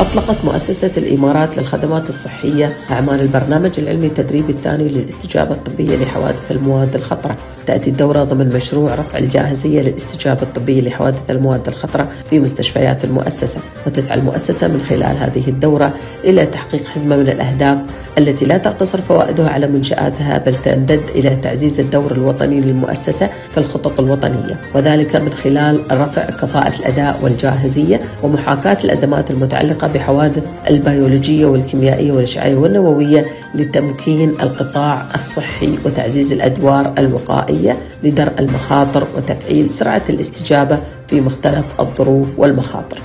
أطلقت مؤسسة الإمارات للخدمات الصحية أعمال البرنامج العلمي التدريبي الثاني للاستجابة الطبية لحوادث المواد الخطرة. تأتي الدورة ضمن مشروع رفع الجاهزية للاستجابة الطبية لحوادث المواد الخطرة في مستشفيات المؤسسة. وتسعى المؤسسة من خلال هذه الدورة إلى تحقيق حزمة من الأهداف التي لا تقتصر فوائدها على منشآتها بل تمتد إلى تعزيز الدور الوطني للمؤسسة في الخطط الوطنية. وذلك من خلال رفع كفاءة الأداء والجاهزية ومحاكاة الأزمات المتعلقة بحوادث البيولوجية والكيميائية والإشعاعية والنووية لتمكين القطاع الصحي وتعزيز الأدوار الوقائية لدرء المخاطر وتفعيل سرعة الاستجابة في مختلف الظروف والمخاطر.